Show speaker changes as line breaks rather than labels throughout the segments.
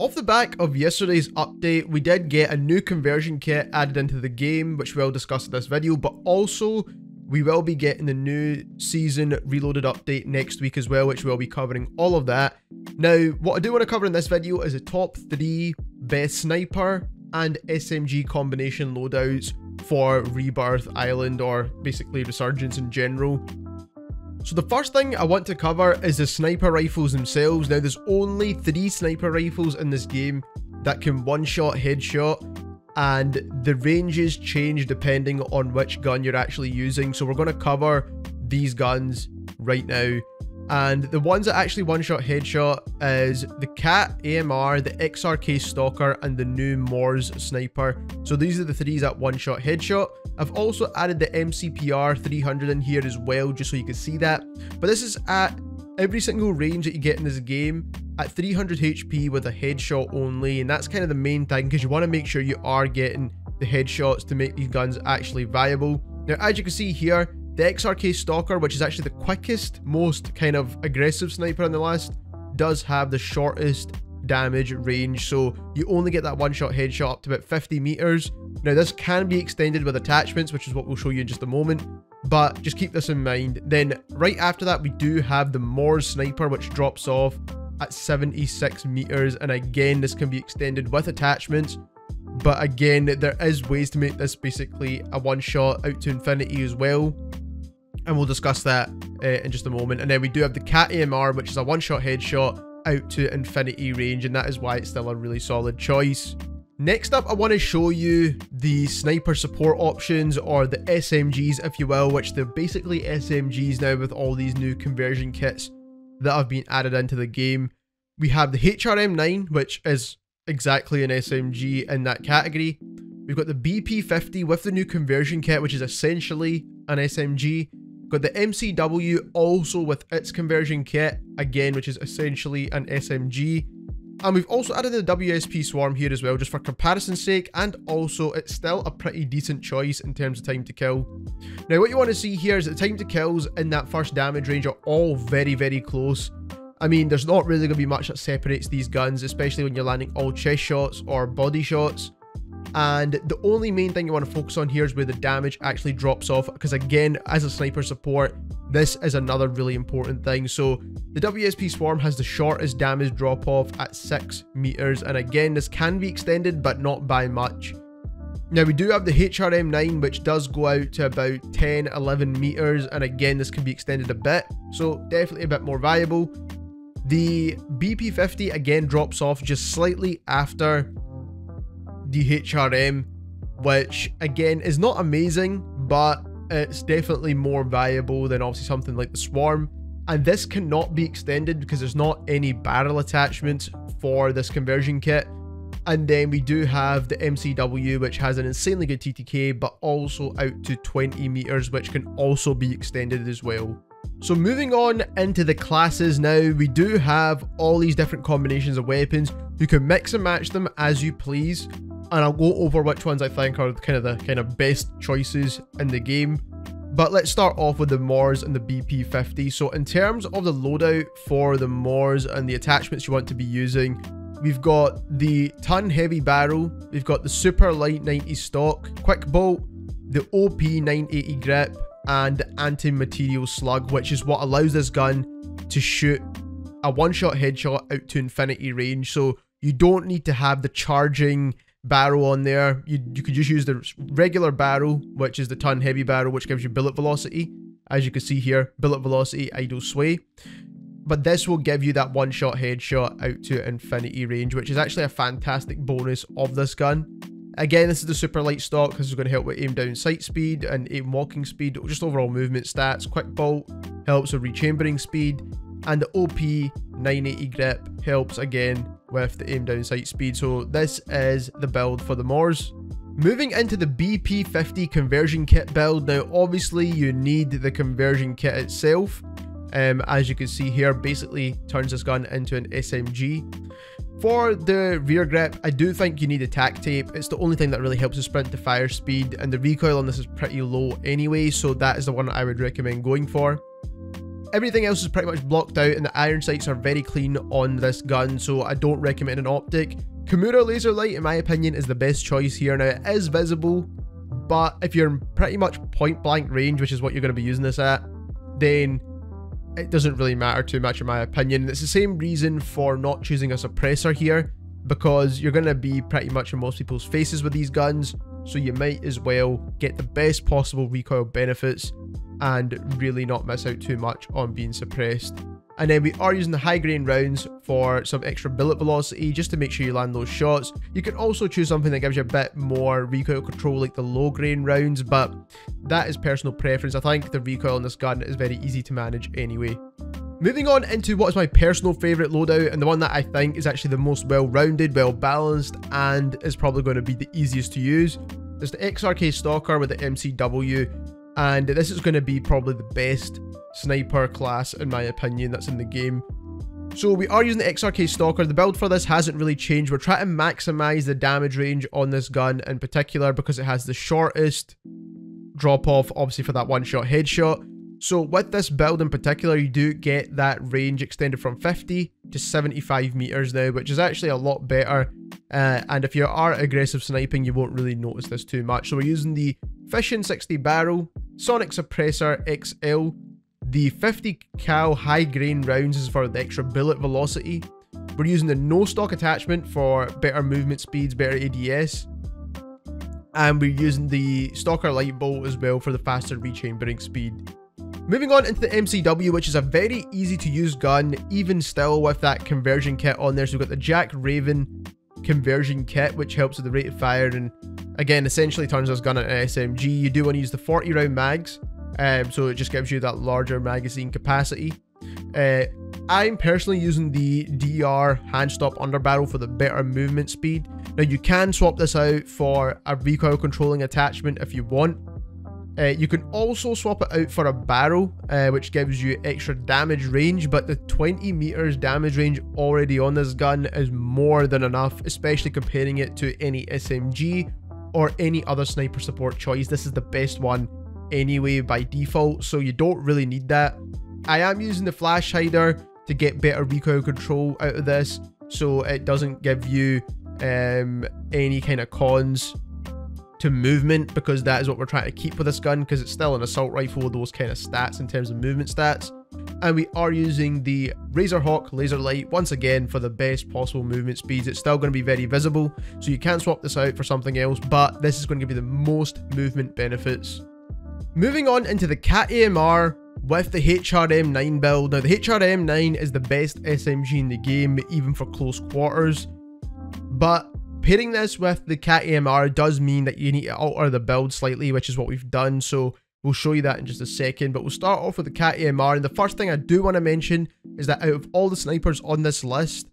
Off the back of yesterday's update, we did get a new conversion kit added into the game, which we'll discuss in this video, but also we will be getting the new season reloaded update next week as well, which we'll be covering all of that. Now, what I do want to cover in this video is the top three best sniper and SMG combination loadouts for Rebirth Island or basically Resurgence in general. So the first thing I want to cover is the sniper rifles themselves. Now there's only three sniper rifles in this game that can one-shot headshot and the ranges change depending on which gun you're actually using. So we're going to cover these guns right now. And the ones that actually one-shot headshot is the KAT AMR, the XRK Stalker, and the new Mors Sniper. So these are the threes that one-shot headshot. I've also added the MCPR 300 in here as well, just so you can see that. But this is at every single range that you get in this game at 300 HP with a headshot only. And that's kind of the main thing, because you want to make sure you are getting the headshots to make these guns actually viable. Now, as you can see here, the XRK Stalker, which is actually the quickest, most kind of aggressive sniper on the list, does have the shortest damage range, so you only get that one-shot headshot up to about 50 meters. Now, this can be extended with attachments, which is what we'll show you in just a moment, but just keep this in mind. Then, right after that, we do have the Mors Sniper, which drops off at 76 meters, and again, this can be extended with attachments, but again, there is ways to make this basically a one-shot out to infinity as well and we'll discuss that uh, in just a moment. And then we do have the KAT AMR, which is a one-shot headshot out to infinity range, and that is why it's still a really solid choice. Next up, I want to show you the sniper support options, or the SMGs, if you will, which they're basically SMGs now with all these new conversion kits that have been added into the game. We have the HRM9, which is exactly an SMG in that category. We've got the BP50 with the new conversion kit, which is essentially an SMG. Got the MCW also with its conversion kit, again, which is essentially an SMG. And we've also added the WSP Swarm here as well, just for comparison's sake, and also it's still a pretty decent choice in terms of time to kill. Now, what you want to see here is that the time to kills in that first damage range are all very, very close. I mean, there's not really going to be much that separates these guns, especially when you're landing all chest shots or body shots. And the only main thing you want to focus on here is where the damage actually drops off. Because again, as a sniper support, this is another really important thing. So the WSP Swarm has the shortest damage drop off at 6 meters. And again, this can be extended, but not by much. Now we do have the HRM9 which does go out to about 10, 11 meters and again this can be extended a bit so definitely a bit more viable. The BP50 again drops off just slightly after the HRM, which again is not amazing, but it's definitely more viable than obviously something like the Swarm. And this cannot be extended because there's not any barrel attachments for this conversion kit. And then we do have the MCW, which has an insanely good TTK, but also out to 20 meters, which can also be extended as well. So moving on into the classes now, we do have all these different combinations of weapons. You can mix and match them as you please and I'll go over which ones I think are kind of the kind of best choices in the game. But let's start off with the Mors and the BP50. So in terms of the loadout for the Mors and the attachments you want to be using, we've got the ton heavy barrel, we've got the super light 90 stock, quick bolt, the OP 980 grip, and the anti-material slug, which is what allows this gun to shoot a one-shot headshot out to infinity range. So you don't need to have the charging barrel on there. You, you could just use the regular barrel, which is the ton heavy barrel, which gives you bullet velocity. As you can see here, bullet velocity, idle sway. But this will give you that one-shot headshot out to infinity range, which is actually a fantastic bonus of this gun. Again, this is the super light stock. This is going to help with aim down sight speed and aim walking speed, just overall movement stats. Quick bolt helps with rechambering speed. And the OP 980 grip helps again with the aim down sight speed. So this is the build for the Mors. Moving into the BP50 conversion kit build, now obviously you need the conversion kit itself. Um, as you can see here, basically turns this gun into an SMG. For the rear grip, I do think you need a tack tape. It's the only thing that really helps the sprint to fire speed, and the recoil on this is pretty low anyway, so that is the one I would recommend going for. Everything else is pretty much blocked out and the iron sights are very clean on this gun, so I don't recommend an optic. Kimura Laser Light, in my opinion, is the best choice here. Now, it is visible, but if you're in pretty much point blank range, which is what you're going to be using this at, then it doesn't really matter too much in my opinion. It's the same reason for not choosing a suppressor here, because you're going to be pretty much in most people's faces with these guns, so you might as well get the best possible recoil benefits and really not miss out too much on being suppressed. And then we are using the high grain rounds for some extra bullet velocity just to make sure you land those shots. You can also choose something that gives you a bit more recoil control like the low grain rounds, but that is personal preference. I think the recoil on this gun is very easy to manage anyway. Moving on into what is my personal favourite loadout and the one that I think is actually the most well-rounded, well-balanced and is probably going to be the easiest to use. There's the XRK Stalker with the MCW and this is going to be probably the best sniper class in my opinion that's in the game. So we are using the XRK Stalker. The build for this hasn't really changed. We're trying to maximize the damage range on this gun in particular because it has the shortest drop off obviously for that one shot headshot. So with this build in particular, you do get that range extended from 50 to 75 meters now, which is actually a lot better. Uh, and if you are aggressive sniping, you won't really notice this too much. So we're using the Fission 60 barrel, Sonic Suppressor XL, the 50 cal high grain rounds is for the extra bullet velocity. We're using the no stock attachment for better movement speeds, better ADS. And we're using the Stalker Light Bolt as well for the faster rechambering speed. Moving on into the MCW, which is a very easy to use gun, even still with that conversion kit on there. So we've got the JAK Raven conversion kit, which helps with the rate of fire and again, essentially turns this gun into an SMG. You do want to use the 40 round mags, um, so it just gives you that larger magazine capacity. Uh, I'm personally using the DR hand stop underbarrel for the better movement speed. Now you can swap this out for a recoil controlling attachment if you want, uh, you can also swap it out for a barrel, uh, which gives you extra damage range, but the 20 meters damage range already on this gun is more than enough, especially comparing it to any SMG or any other sniper support choice. This is the best one anyway by default, so you don't really need that. I am using the flash hider to get better recoil control out of this, so it doesn't give you um, any kind of cons to movement because that is what we're trying to keep with this gun because it's still an assault rifle those kind of stats in terms of movement stats. And we are using the Razorhawk laser light once again for the best possible movement speeds. It's still going to be very visible, so you can swap this out for something else, but this is going to give you the most movement benefits. Moving on into the KAT AMR with the HRM9 build. Now the HRM9 is the best SMG in the game, even for close quarters, but Pairing this with the KAT AMR does mean that you need to alter the build slightly, which is what we've done. So we'll show you that in just a second. But we'll start off with the KAT AMR. And the first thing I do want to mention is that out of all the snipers on this list,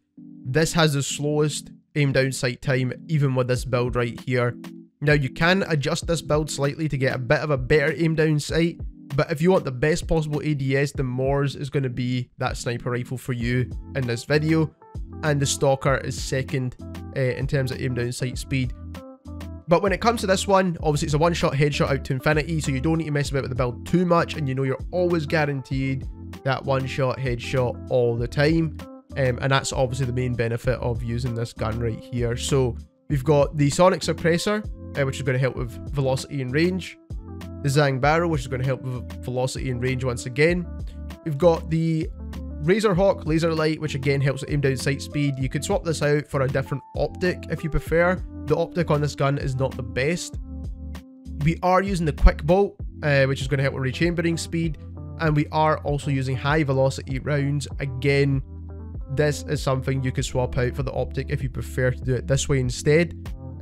this has the slowest aim down sight time, even with this build right here. Now you can adjust this build slightly to get a bit of a better aim down sight, but if you want the best possible ADS, the MORS is going to be that sniper rifle for you in this video, and the Stalker is second uh, in terms of aim down sight speed. But when it comes to this one, obviously it's a one-shot headshot out to infinity, so you don't need to mess about with the build too much, and you know you're always guaranteed that one-shot headshot all the time. Um, and that's obviously the main benefit of using this gun right here. So we've got the Sonic Suppressor, uh, which is going to help with velocity and range. The Zang Barrel, which is going to help with velocity and range once again. We've got the Razorhawk Laser Light, which again helps with aim down sight speed. You could swap this out for a different optic if you prefer. The optic on this gun is not the best. We are using the Quick Bolt, uh, which is going to help with rechambering speed. And we are also using high velocity rounds. Again, this is something you could swap out for the optic if you prefer to do it this way instead.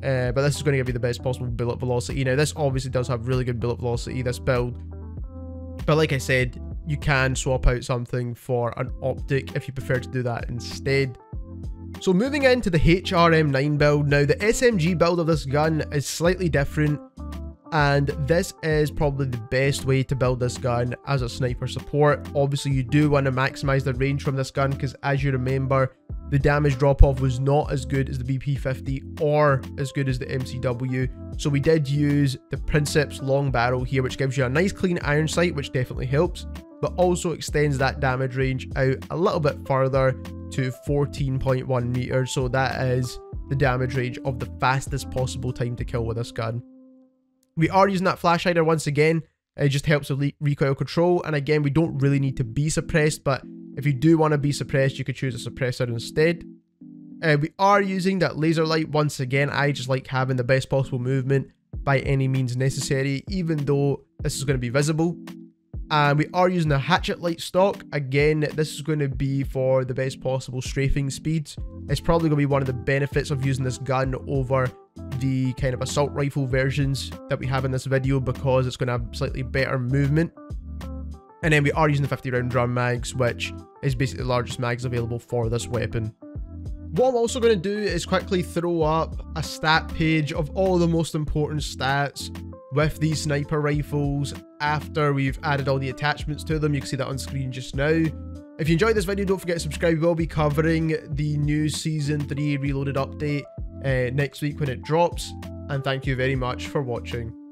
Uh, but this is going to give you the best possible bullet velocity. Now, this obviously does have really good bullet velocity, this build. But like I said, you can swap out something for an optic if you prefer to do that instead. So moving into the HRM9 build, now the SMG build of this gun is slightly different and this is probably the best way to build this gun as a sniper support. Obviously you do want to maximize the range from this gun because as you remember, the damage drop off was not as good as the BP50 or as good as the MCW. So we did use the Princeps long barrel here, which gives you a nice clean iron sight, which definitely helps but also extends that damage range out a little bit further to 14.1 meters. So that is the damage range of the fastest possible time to kill with this gun. We are using that flash hider once again. It just helps with recoil control. And again, we don't really need to be suppressed, but if you do want to be suppressed, you could choose a suppressor instead. Uh, we are using that laser light once again. I just like having the best possible movement by any means necessary, even though this is going to be visible. And we are using a hatchet light stock. Again, this is going to be for the best possible strafing speeds. It's probably going to be one of the benefits of using this gun over the kind of assault rifle versions that we have in this video because it's going to have slightly better movement. And then we are using the 50 round drum mags, which is basically the largest mags available for this weapon. What I'm also going to do is quickly throw up a stat page of all the most important stats with these sniper rifles after we've added all the attachments to them. You can see that on screen just now. If you enjoyed this video, don't forget to subscribe. We will be covering the new Season 3 Reloaded update uh, next week when it drops. And thank you very much for watching.